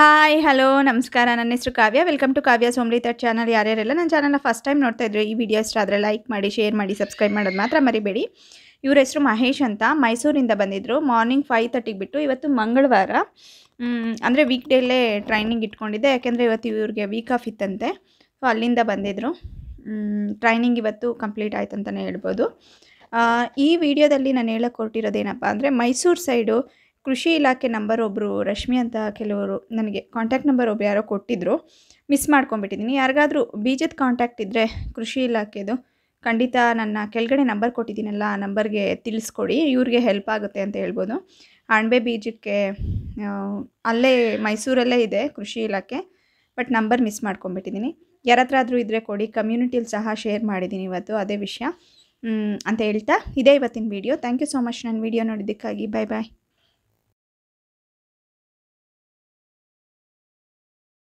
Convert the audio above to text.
Hi hello ನಮಸ್ಕಾರ. ನನ್ನ ಹೆಸರು ಕಾವ್ಯ. ವೆಲ್ಕಮ್ ಟು ಕಾವ್ಯ ಸೋಮ್ಲಿ ತಟ್ ಚಾನಲ್ ಯಾರ್ಯಾರೆಲ್ಲ ನನ್ನ ಚಾನಲ್ನ ಫಸ್ಟ್ ಟೈಮ್ ನೋಡ್ತಾ ಇದ್ರೆ, ಈ ವಿಡಿಯೋ ಇಷ್ಟ ಆದರೆ ಲೈಕ್ ಮಾಡಿ ಶೇರ್ ಮಾಡಿ ಸಬ್ಸ್ಕ್ರೈಬ್ ಮಾಡೋದು ಮಾತ್ರ ಮರಿಬೇಡಿ. ಇವ್ರ ಹೆಸರು ಮಹೇಶ್ ಅಂತ. ಮೈಸೂರಿಂದ ಬಂದಿದ್ದರು ಮಾರ್ನಿಂಗ್ ಫೈವ್ ತರ್ಟಿಗೆ ಬಿಟ್ಟು ಇವತ್ತು ಮಂಗಳವಾರ. ಅಂದರೆ ವೀಕ್ ಡೇಲೇ ಟ್ರೈನಿಂಗ್ ಇಟ್ಕೊಂಡಿದ್ದೆ. ಯಾಕೆಂದರೆ ಇವತ್ತು ಇವ್ರಿಗೆ ವೀಕ್ ಆಫ್ ಇತ್ತಂತೆ. ಸೊ ಅಲ್ಲಿಂದ ಬಂದಿದ್ದರು ಟ್ರೈನಿಂಗ್ ಇವತ್ತು ಕಂಪ್ಲೀಟ್ ಆಯ್ತು ಅಂತಲೇ ಹೇಳ್ಬೋದು. ಈ ವಿಡಿಯೋದಲ್ಲಿ ನಾನು ಹೇಳಕ್ಕೆ ಹೊರಟಿರೋದೇನಪ್ಪ ಅಂದರೆ ಮೈಸೂರು ಸೈಡು ಕೃಷಿ ಇಲಾಖೆ ನಂಬರ್ ಒಬ್ಬರು ರಶ್ಮಿ ಅಂತ ಕೆಲವರು ನನಗೆ ಕಾಂಟ್ಯಾಕ್ಟ್ ನಂಬರ್ ಒಬ್ರು ಯಾರೋ ಕೊಟ್ಟಿದ್ದರು ಮಿಸ್ ಮಾಡ್ಕೊಂಬಿಟ್ಟಿದ್ದೀನಿ ಯಾರಿಗಾದರೂ ಬೀಜದ ಕಾಂಟ್ಯಾಕ್ಟ್ ಇದ್ದರೆ ಕೃಷಿ ಇಲಾಖೆದು ಖಂಡಿತ ನನ್ನ ಕೆಳಗಡೆ ನಂಬರ್ ಕೊಟ್ಟಿದ್ದೀನಲ್ಲ, ಆ ನಂಬರ್ಗೆ ತಿಳಿಸ್ಕೊಡಿ. ಇವ್ರಿಗೆ ಹೆಲ್ಪ್ ಆಗುತ್ತೆ ಅಂತ ಹೇಳ್ಬೋದು. ಅಣಬೆ ಬೀಜಕ್ಕೆ ಅಲ್ಲೇ ಮೈಸೂರಲ್ಲೇ ಇದೆ ಕೃಷಿ ಇಲಾಖೆ ಬಟ್ ನಂಬರ್ ಮಿಸ್ ಮಾಡ್ಕೊಂಬಿಟ್ಟಿದ್ದೀನಿ ಯಾರ ಹತ್ರ ಆದರೂ ಇದ್ದರೆ ಕೊಡಿ ಕಮ್ಯುನಿಟಿಯಲ್ಲಿ ಸಹ ಶೇರ್ ಮಾಡಿದ್ದೀನಿ ಇವತ್ತು ಅದೇ ವಿಷಯ. ಅಂತ ಹೇಳ್ತಾ ಇದೇ ಇವತ್ತಿನ video thank you so much ನನ್ನ ವಿಡಿಯೋ ನೋಡಿದ್ದಕ್ಕಾಗಿ. Bye bye